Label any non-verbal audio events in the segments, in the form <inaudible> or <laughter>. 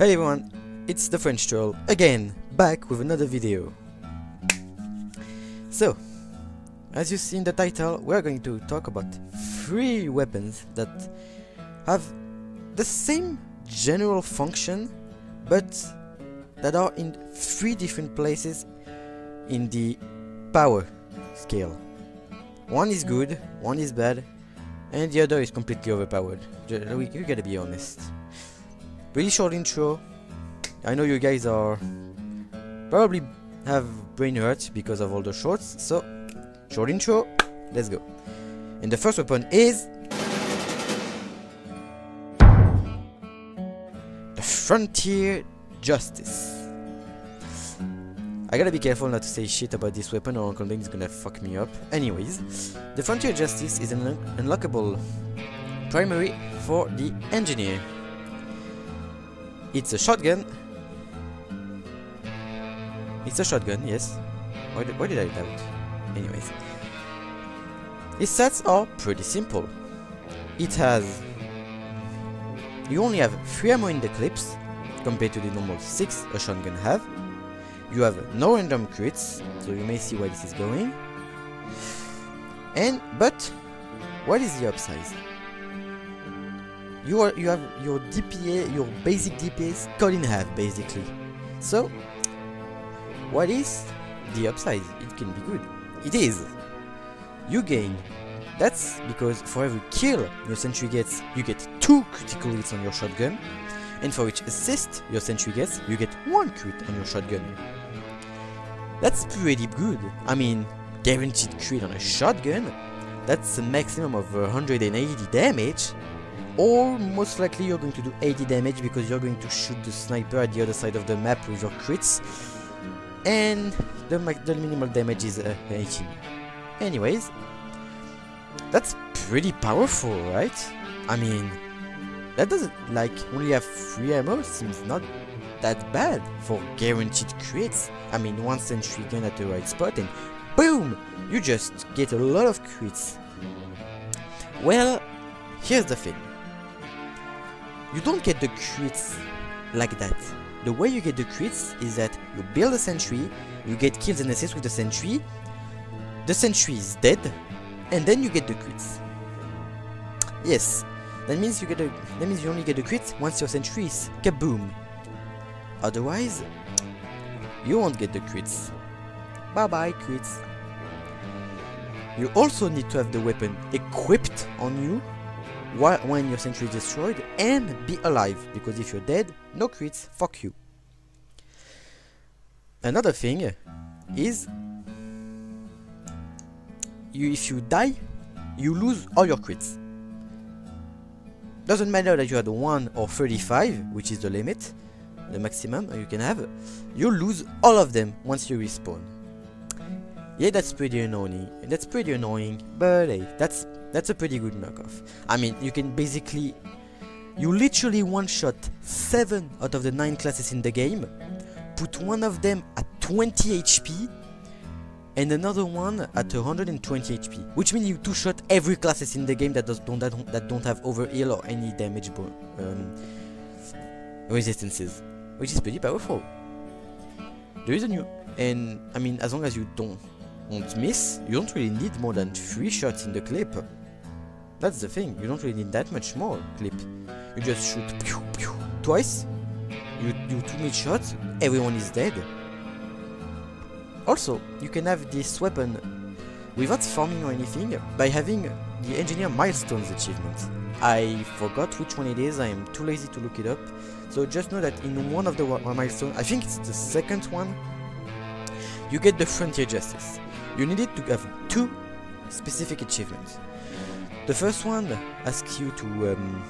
Hey everyone, it's the French Troll again, back with another video. So, as you see in the title, we're going to talk about three weapons that have the same general function, but that are in three different places in the power scale. One is good, one is bad, and the other is completely overpowered. We gotta be honest. Pretty short intro. I know you guys are probably have brain hurt because of all the shorts, so short intro, let's go. And the first weapon is the Frontier Justice. I gotta be careful not to say shit about this weapon or Uncle Bing is gonna fuck me up. Anyways, the Frontier Justice is an unlockable primary for the engineer. It's a shotgun. It's a shotgun, yes. Why did, why did I doubt? Anyways. Its stats are pretty simple. It has... You only have 3 ammo in the clips, compared to the normal 6 a shotgun have. You have no random crits, so you may see where this is going. And, but, what is the upside? You you have your DPA, your basic DPA is cut in half basically. So, what is the upside? It can be good. It is. You gain. That's because for every kill your sentry gets, you get two critical hits on your shotgun, and for each assist your sentry gets, you get one crit on your shotgun. That's pretty good. I mean, guaranteed crit on a shotgun. That's a maximum of 180 damage or most likely you're going to do 80 damage because you're going to shoot the sniper at the other side of the map with your crits. And the, the minimal damage is uh, 18 anyways that's pretty powerful right? I mean that doesn't like only have 3 ammo seems not that bad for guaranteed crits. I mean one sentry gun at the right spot and boom! You just get a lot of crits. Well here's the thing you don't get the crits like that. The way you get the crits is that you build a sentry, you get kills and assists with the sentry, the sentry is dead, and then you get the crits. Yes, that means you get a that means you only get the crits once your sentry is kaboom. Otherwise, you won't get the crits. Bye bye crits. You also need to have the weapon equipped on you when your sentry is destroyed and be alive because if you're dead no crits fuck you. Another thing is you if you die you lose all your crits doesn't matter that you had 1 or 35 which is the limit the maximum you can have you lose all of them once you respawn. Yeah that's pretty annoying. That's pretty annoying but hey that's that's a pretty good knockoff. I mean, you can basically... You literally one-shot 7 out of the 9 classes in the game, put one of them at 20 HP, and another one at 120 HP, which means you two-shot every classes in the game that does, don't, that, don't, that don't have overheal or any damage um, resistances, which is pretty powerful. The reason you... And, I mean, as long as you don't, don't miss, you don't really need more than 3 shots in the clip. That's the thing, you don't really need that much more clip. You just shoot pew, pew, twice, you do two mid shots, everyone is dead. Also, you can have this weapon without farming or anything by having the engineer milestones achievement. I forgot which one it is, I am too lazy to look it up. So just know that in one of the milestones, I think it's the second one, you get the Frontier Justice. You need it to have two specific achievements. The first one asks you to um,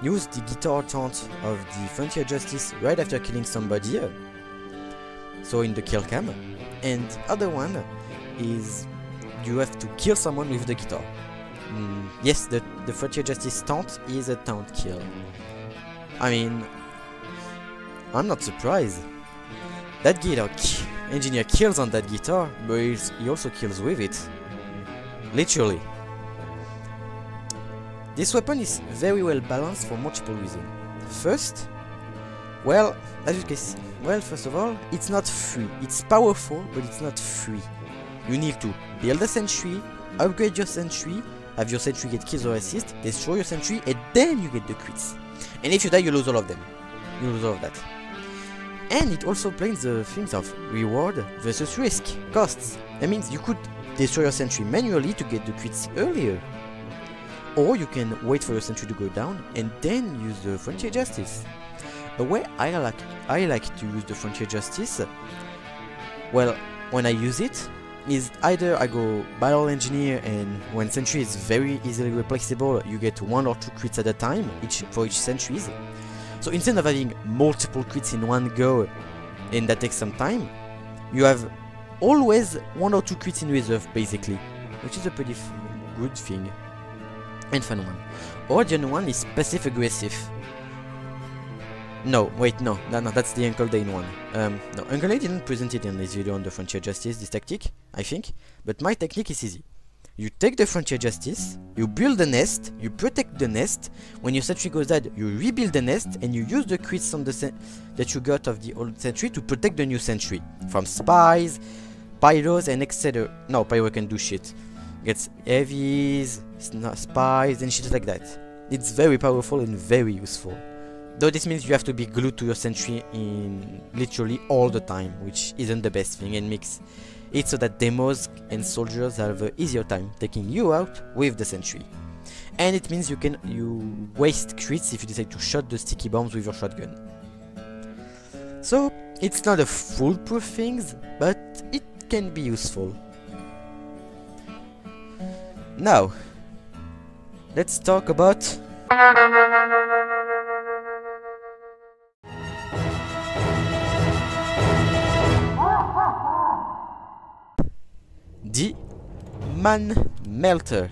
use the guitar taunt of the Frontier Justice right after killing somebody, uh, so in the kill cam. And the other one is you have to kill someone with the guitar. Mm, yes, the, the Frontier Justice taunt is a taunt kill. I mean, I'm not surprised. That guitar engineer kills on that guitar, but he also kills with it. Literally. This weapon is very well balanced for multiple reasons. First, Well, as you can see, well, first of all, it's not free. It's powerful, but it's not free. You need to build a sentry, upgrade your sentry, have your sentry get kills or assist, destroy your sentry, and then you get the crits. And if you die, you lose all of them. You lose all of that. And it also plays the things of reward versus risk, costs. That means you could destroy your sentry manually to get the crits earlier. Or you can wait for your sentry to go down and then use the Frontier Justice. The way I like I like to use the Frontier Justice, well, when I use it, is either I go Battle Engineer and when Sentry is very easily replaceable, you get one or two crits at a time each for each sentries. So instead of having multiple crits in one go and that takes some time, you have always one or two crits in reserve basically, which is a pretty good thing and one. Or the one is passive aggressive. No, wait, no, no, no, that's the Uncle Dane one. Um, no, Uncle Dane didn't present it in this video on the Frontier Justice, this tactic, I think, but my technique is easy. You take the Frontier Justice, you build the nest, you protect the nest, when your sentry goes dead, you rebuild the nest, and you use the crits on the that you got of the old sentry to protect the new sentry. From spies, pyros, and etc. No, pyro can do shit. Gets heavies, spies, and shit like that. It's very powerful and very useful. Though this means you have to be glued to your sentry in literally all the time, which isn't the best thing and makes it so that demos and soldiers have an easier time taking you out with the sentry. And it means you can you waste crits if you decide to shot the sticky bombs with your shotgun. So it's not a foolproof thing, but it can be useful. Now, let's talk about the Man Melter.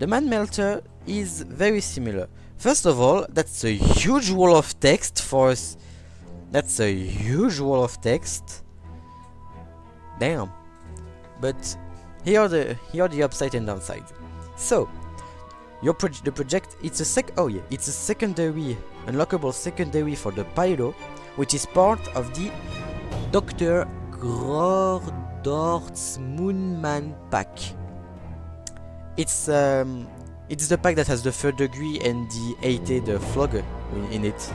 The Man Melter is very similar. First of all, that's a huge wall of text for us. That's a huge wall of text. Damn. But here are the here are the upside and downside. So, your the project it's a sec oh yeah it's a secondary unlockable secondary for the pyro, which is part of the Doctor Grordbort's Moonman pack. It's um it's the pack that has the third degree and the 80 the Phlog in it.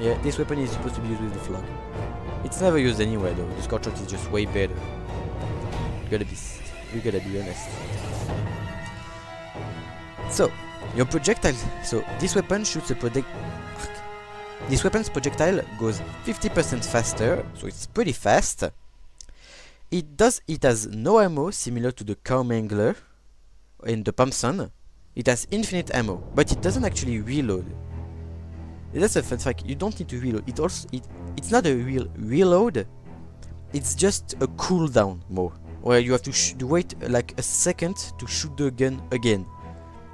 Yeah, this weapon is supposed to be used with the Phlog. It's never used anywhere though. The Scorch is just way better. Gotta be gotta be honest. So, your projectile. So this weapon shoots a project. This weapon's projectile goes 50% faster, so it's pretty fast. It does. It has no ammo, similar to the Mangler and the Thompson. It has infinite ammo, but it doesn't actually reload. That's a fun fact. You don't need to reload. It also it it's not a real reload. It's just a cooldown more, where you have to, wait like a second to shoot the gun again.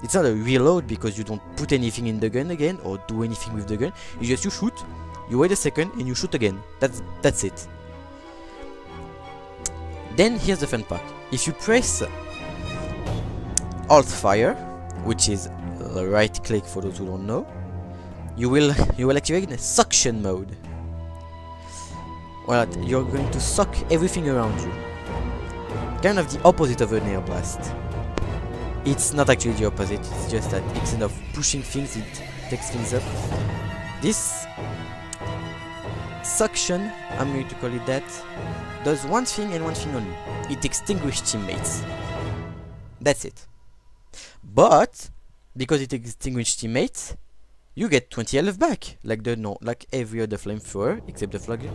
It's not a reload because you don't put anything in the gun again or do anything with the gun. You just you shoot, you wait a second, and you shoot again. That's that's it. Then here's the fun part. If you press Alt Fire, which is the right click for those who don't know, you will you will activate suction mode. Well, you're going to suck everything around you. Kind of the opposite of an air blast. It's not actually the opposite, it's just that instead of pushing things, it takes things up. This suction, I'm going to call it that, does one thing and one thing only. It extinguishes teammates. That's it. But because it extinguishes teammates, you get 20 health back, like the no, like every other flamethrower except the flagger.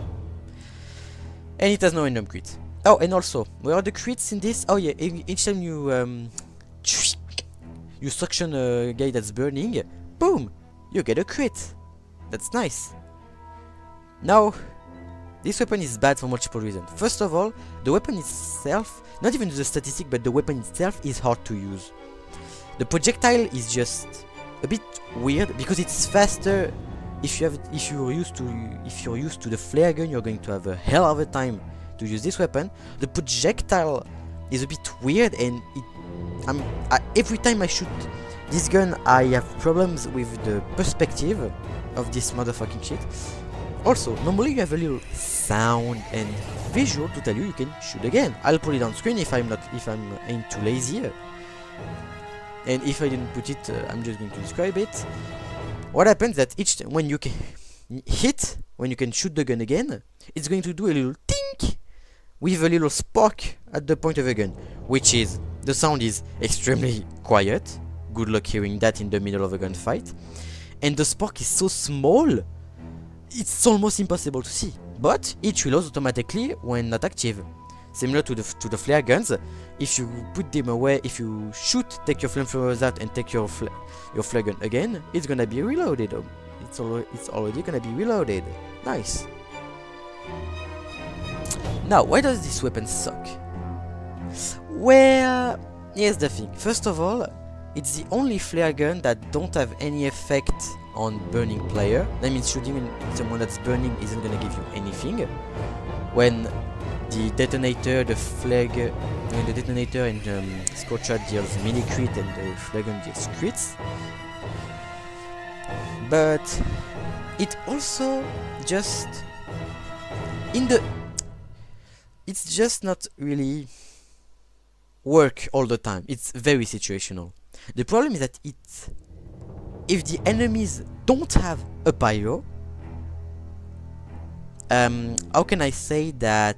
And it has no random crit. Oh, and also, where are the crits in this? Oh yeah, each time you um, you suction a guy that's burning, boom, you get a crit. That's nice. Now, this weapon is bad for multiple reasons. First of all, the weapon itself, not even the statistic, but the weapon itself is hard to use. The projectile is just a bit weird because it's faster. If you have, if you're used to, if you're used to the flare gun, you're going to have a hell of a time to use this weapon. The projectile is a bit weird, and it, I'm I, every time I shoot this gun, I have problems with the perspective of this motherfucking shit. Also, normally you have a little sound and visual to tell you you can shoot again. I'll put it on screen if I'm not if I'm ain't too lazy. And if I didn't put it, uh, I'm just going to describe it. What happens that each when you can hit, when you can shoot the gun again, it's going to do a little tink with a little spark at the point of the gun, which is the sound is extremely quiet. Good luck hearing that in the middle of a gunfight. And the spark is so small, it's almost impossible to see. But it reloads automatically when not active. Similar to the to the flare guns, if you put them away, if you shoot, take your flamethrowers out and take your fl your flare gun again, it's gonna be reloaded. It's already it's already gonna be reloaded. Nice. Now, why does this weapon suck? Well, here's the thing. First of all, it's the only flare gun that don't have any effect on burning player. That means shooting someone that's burning isn't gonna give you anything. When the detonator, the flag, uh, the detonator and um, Scorcher deals mini crit and the flare gun deals crits. But it also just in the it's just not really work all the time. It's very situational. The problem is that it if the enemies don't have a pyro um, how can I say that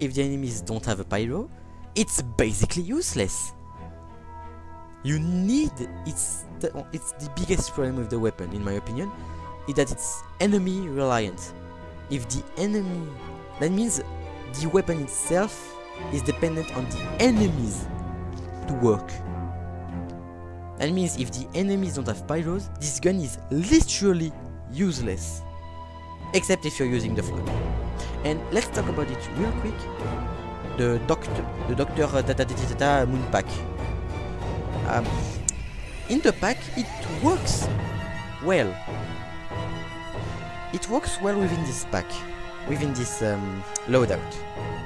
if the enemies don't have a pyro it's basically useless you need it's the, it's the biggest problem with the weapon in my opinion is that it's enemy reliant if the enemy that means the weapon itself is dependent on the enemies to work. That means if the enemies don't have pyros this gun is literally useless except if you're using the flood and let's talk about it real quick. The doctor the doctor uh, da, da, da, da, moon pack. Um, in the pack it works well it works well within this pack within this um, loadout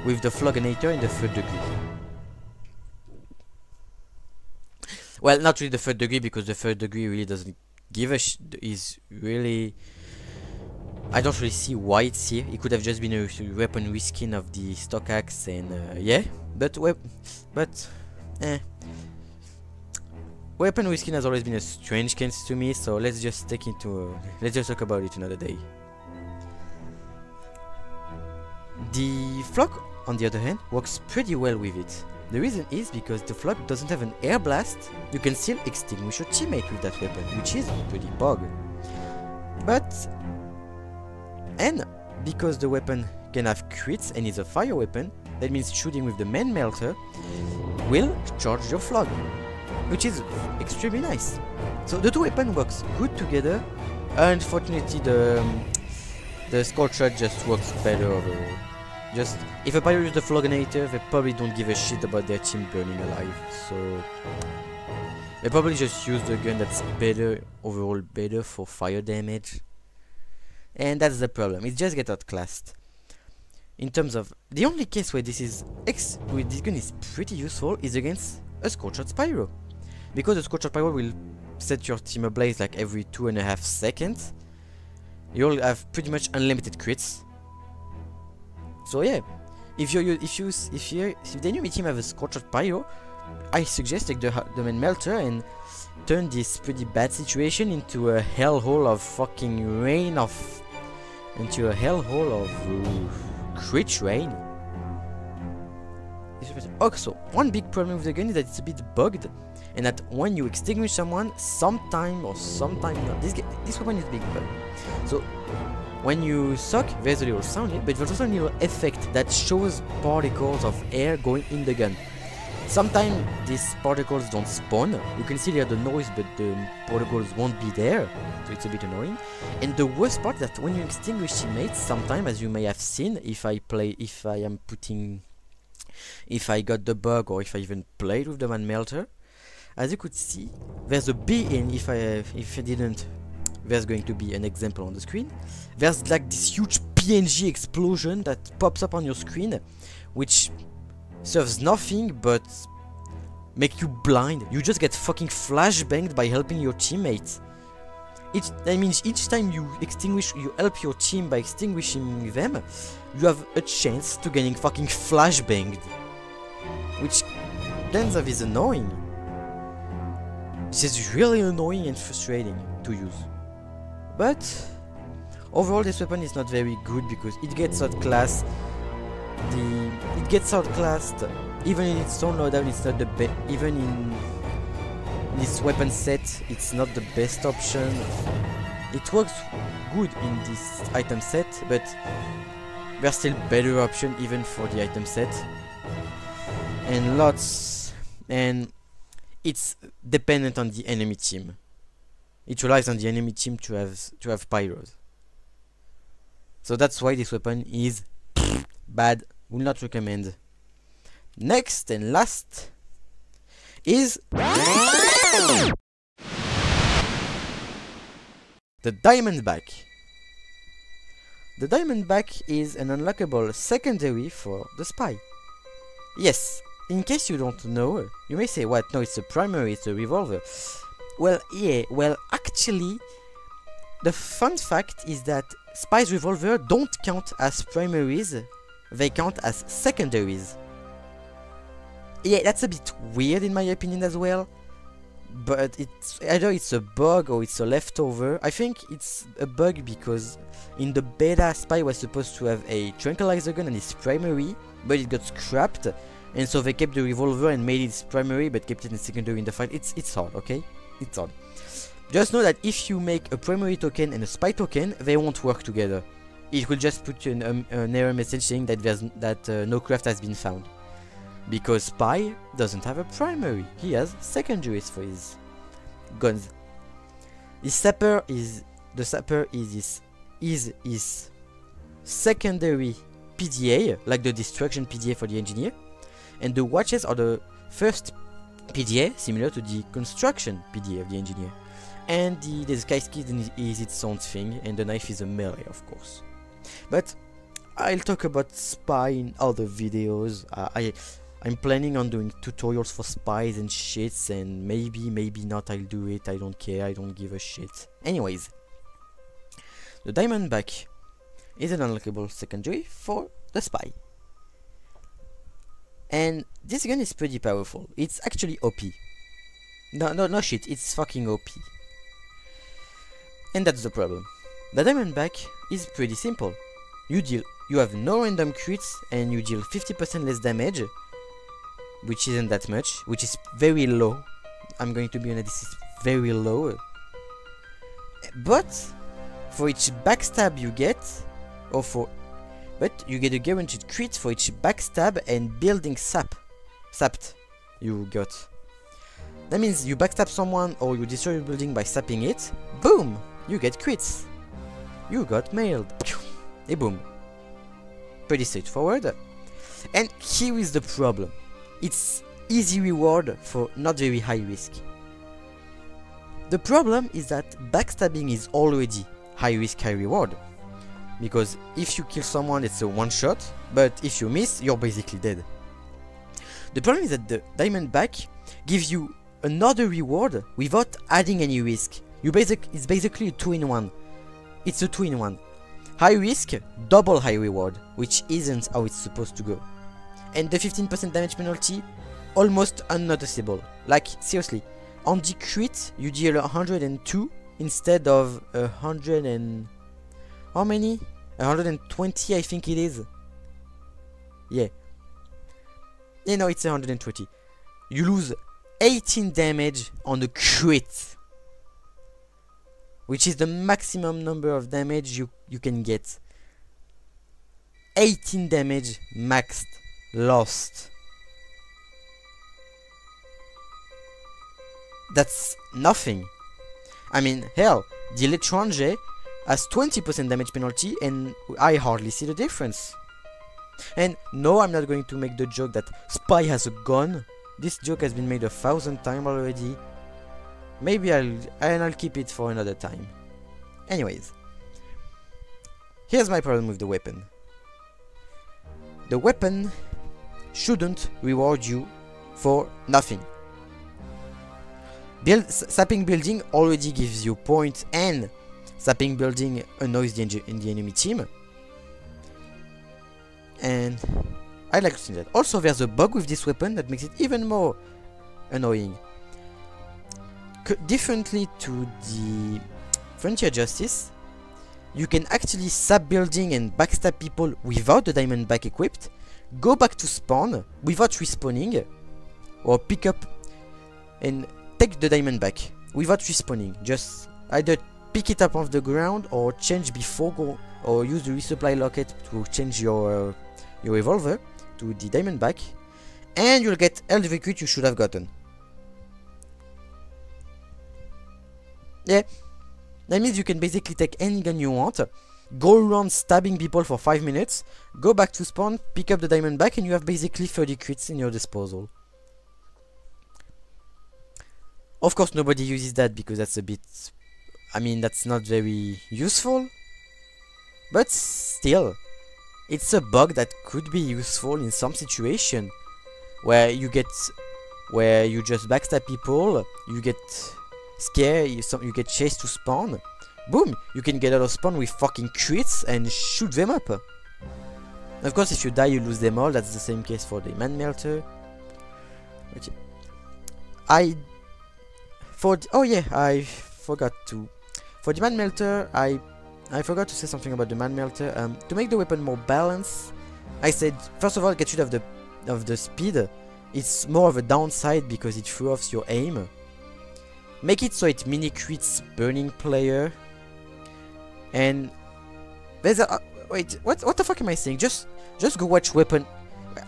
with the Floganator in the third degree well not really the third degree because the third degree really doesn't give a sh is really I don't really see why it's here. It could have just been a weapon reskin of the stock axe and uh, yeah, but but eh. Weapon reskin has always been a strange case to me, so let's just take into uh, let's just talk about it another day. The Phlog, on the other hand, works pretty well with it. The reason is because the Phlog doesn't have an air blast, you can still extinguish your teammate with that weapon, which is pretty bug. But and because the weapon can have crits and is a fire weapon, that means shooting with the Man Melter will charge your Phlog, which is extremely nice. So the two weapons works good together. Unfortunately, the um, the Scorcher just works better overall. Just if a pyro use the Floganator, they probably don't give a shit about their team burning alive. So they probably just use the gun that's better overall, better for fire damage and that's the problem it just gets outclassed in terms of the only case where this is X with this gun is pretty useful is against a Scorched Pyro because the Scorched Pyro will set your team ablaze like every two and a half seconds. You'll have pretty much unlimited crits. So yeah. If you if you if you if the enemy team have a Scorched Pyro I suggest take the, the Man Melter and turn this pretty bad situation into a hellhole of fucking rain of into a hellhole of uh, crit rain. Also, one big problem with the gun is that it's a bit bugged, and that when you extinguish someone, sometime or sometime not, this this weapon is big bug. So when you suck, there's a little sound but there's also a little effect that shows particles of air going in the gun. Sometimes these particles don't spawn. You can still hear the noise, but the particles won't be there, so it's a bit annoying. And the worst part that when you extinguish teammates, sometimes, as you may have seen, if I play, if I am putting, if I got the bug, or if I even played with the man melter, as you could see, there's a B in. If I if I didn't, there's going to be an example on the screen. There's like this huge PNG explosion that pops up on your screen, which serves nothing but make you blind. You just get fucking flashbanged by helping your teammates. Each, that means each time you extinguish, you help your team by extinguishing them, you have a chance to getting fucking flashbanged. Which ends up is annoying. This is really annoying and frustrating to use. But overall this weapon is not very good because it gets outclassed. The it gets outclassed even in its own loadout. It's not the best. Even in this weapon set, it's not the best option. It works good in this item set, but there's still better option even for the item set. And lots and it's dependent on the enemy team. It relies on the enemy team to have to have pyros. So that's why this weapon is <sniffs> bad. Will not recommend. Next and last is the Diamondback. The Diamondback is an unlockable secondary for the spy. Yes, in case you don't know, you may say, what, no, it's a primary, it's a revolver. Well, yeah, well, actually, the fun fact is that Spy's revolver don't count as primaries, they count as secondaries. Yeah, that's a bit weird in my opinion as well. But it's either it's a bug or it's a leftover. I think it's a bug because in the beta Spy was supposed to have a tranquilizer gun and its primary, but it got scrapped and so they kept the revolver and made it primary but kept it in secondary in the fight. It's it's hard, okay? It's hard. Just know that if you make a primary token and a spy token, they won't work together. It will just put an, um, an error message saying that there's that uh, no craft has been found. Because Spy doesn't have a primary, he has secondaries for his guns. His sapper is the sapper is his is his secondary PDA, like the destruction PDA for the engineer, and the watches are the first PDA, similar to the construction PDA of the engineer. And the, the sky skid is its own thing, and the knife is a melee, of course. But I'll talk about spy in other videos. Uh, I I'm planning on doing tutorials for spies and shits, and maybe, maybe not, I'll do it. I don't care, I don't give a shit. Anyways, the Diamondback is an unlockable secondary for the spy. And this gun is pretty powerful. It's actually OP. No, no, no shit. It's fucking OP. And that's the problem. The Diamondback is pretty simple. You deal, you have no random crits, and you deal 50% less damage, which isn't that much, which is very low. I'm going to be honest, this is very low. But for each backstab you get, or for but you get a guaranteed crit for each backstab and building sap. Sapped you got. That means you backstab someone or you destroy a building by sapping it, boom! You get crits. You got mailed. <sniffs> A boom. Pretty straightforward. And here is the problem. It's easy reward for not very high risk. The problem is that backstabbing is already high risk, high reward because if you kill someone it's a one shot but if you miss you're basically dead. The problem is that the diamond back gives you another reward without adding any risk. You basic it's basically a two-in-one. It's a two-in-one. High risk double high reward which isn't how it's supposed to go. And the 15% damage penalty almost unnoticeable. Like seriously on the crit you deal 102 instead of 100 and how many? 120 I think it is. Yeah. You know it's 120. You lose 18 damage on the crit. Which is the maximum number of damage you, you can get. 18 damage maxed lost. That's nothing. I mean, hell, the L'étranger has 20% damage penalty and I hardly see the difference. And no, I'm not going to make the joke that Spy has a gun. This joke has been made a thousand times already. Maybe I'll and I'll keep it for another time. Anyways, here's my problem with the weapon. The weapon shouldn't reward you for nothing. Build, sapping building already gives you points and sapping building annoys the, in the enemy team. And I like to see that. Also there's a bug with this weapon that makes it even more annoying. C differently to the Frontier Justice, you can actually sap building and backstab people without the diamond back equipped, go back to spawn without respawning, or pick up and take the diamond back without respawning. Just either pick it up off the ground or change before go or use the resupply locket to change your uh, your revolver to the diamond back and you'll get all the recruit you should have gotten. Yeah, that means you can basically take any gun you want, go around stabbing people for 5 minutes, go back to spawn, pick up the diamond back and you have basically 30 crits in your disposal. Of course nobody uses that because that's a bit... I mean that's not very useful. But still, it's a bug that could be useful in some situation where you get where you just backstab people, you get scared, you, some, you get chased to spawn. Boom! You can get out of spawn with fucking crits and shoot them up. Of course, if you die, you lose them all. That's the same case for the man melter. I for oh yeah, I forgot to for the man melter. I I forgot to say something about the man melter. Um, to make the weapon more balanced, I said first of all get rid of the of the speed. It's more of a downside because it throws off your aim. Make it so it mini crits burning player. And there's a uh, wait. What what the fuck am I saying? Just just go watch weapon.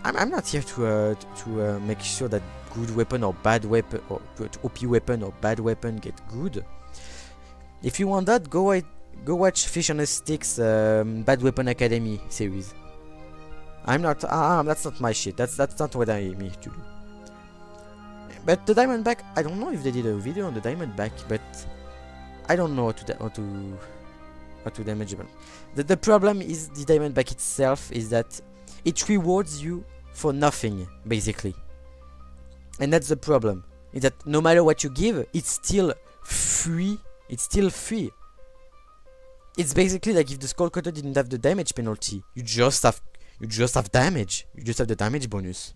I'm I'm not here to uh, to uh, make sure that good weapon or bad weapon or good OP weapon or bad weapon get good. If you want that, go go watch Fish on a Sticks um, Bad Weapon Academy series. I'm not. Ah, uh, that's not my shit. That's that's not what I aim to do. But the Diamondback, I don't know if they did a video on the Diamondback, but I don't know how to how to how to damage them. The the problem is the Diamondback itself is that it rewards you for nothing basically, and that's the problem. Is that no matter what you give, it's still free. It's still free. It's basically like if the Skull Cutter didn't have the damage penalty, you just have you just have damage. You just have the damage bonus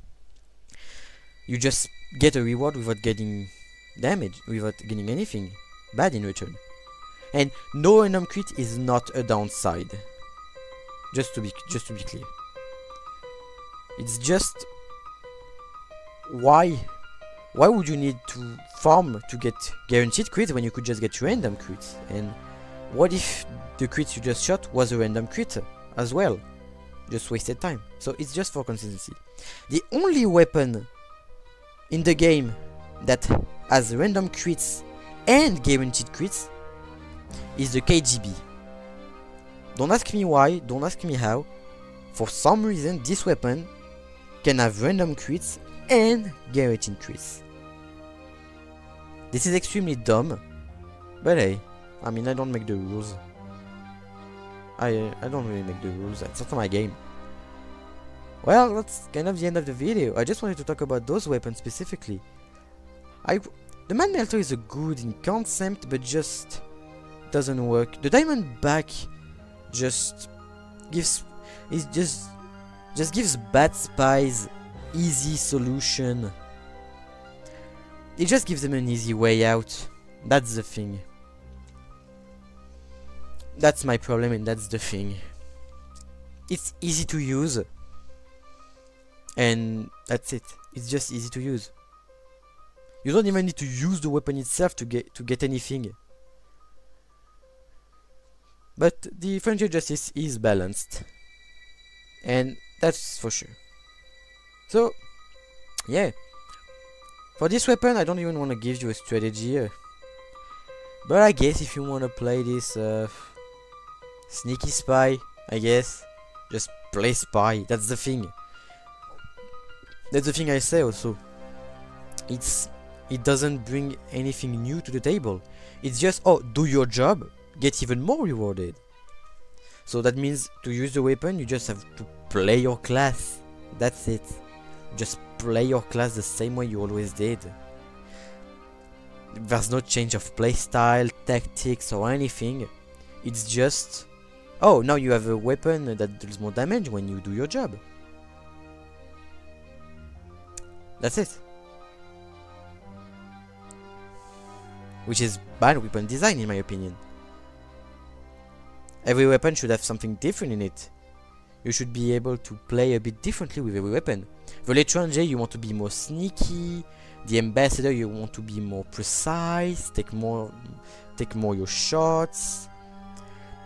you just get a reward without getting damage, without getting anything bad in return. And no random crit is not a downside. Just to be just to be clear. It's just why why would you need to farm to get guaranteed crits when you could just get random crits? And what if the crit you just shot was a random crit as well? Just wasted time. So it's just for consistency. The only weapon in the game that has random crits and guaranteed crits is the KGB. Don't ask me why, don't ask me how. For some reason this weapon can have random crits and guaranteed crits. This is extremely dumb, but hey, I mean I don't make the rules. I uh, I don't really make the rules, it's not my game. Well, that's kind of the end of the video. I just wanted to talk about those weapons specifically. I, the Man Melter is a good in concept, but just doesn't work. The Diamond Back just gives, it just, just gives bad spies easy solution. It just gives them an easy way out. That's the thing. That's my problem and that's the thing. It's easy to use and that's it it's just easy to use you don't even need to use the weapon itself to get to get anything but the frontier justice is balanced and that's for sure so yeah for this weapon I don't even want to give you a strategy uh, but I guess if you want to play this uh, sneaky spy I guess just play spy that's the thing that's the thing I say also. It's it doesn't bring anything new to the table. It's just oh do your job, get even more rewarded. So that means to use the weapon you just have to play your class. That's it. Just play your class the same way you always did. There's no change of playstyle, tactics, or anything. It's just, oh, now you have a weapon that deals more damage when you do your job. That's it. Which is bad weapon design in my opinion. Every weapon should have something different in it. You should be able to play a bit differently with every weapon. The l'étranger you want to be more sneaky. The ambassador you want to be more precise, take more take more your shots.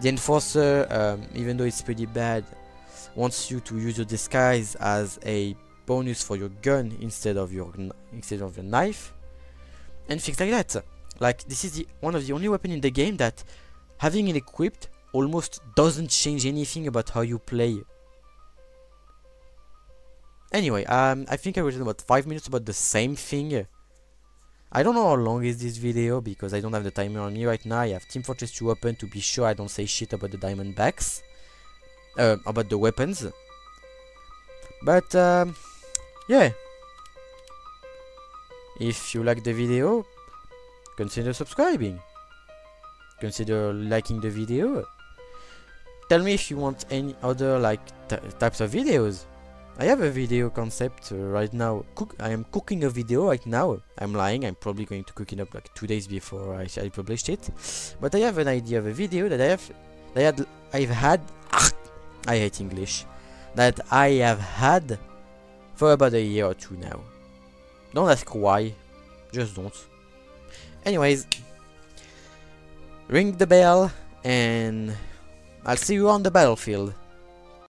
The enforcer, um, even though it's pretty bad, wants you to use your disguise as a bonus for your gun instead of your instead of your knife, and things like that. Like this is the one of the only weapon in the game that having it equipped almost doesn't change anything about how you play. Anyway, um, I think I was in about 5 minutes about the same thing. I don't know how long is this video because I don't have the timer on me right now. I have Team Fortress 2 open to be sure I don't say shit about the Diamondbacks. Uh, about the weapons. But, um, yeah. If you like the video, consider subscribing. Consider liking the video. Tell me if you want any other like types of videos. I have a video concept uh, right now. Cook I am cooking a video right now. I'm lying. I'm probably going to cook it up like two days before I, I published it. But I have an idea of a video that I have that I had I've had <coughs> I hate English. That I have had for about a year or two now. Don't ask why. Just don't. Anyways, ring the bell and I'll see you on the battlefield.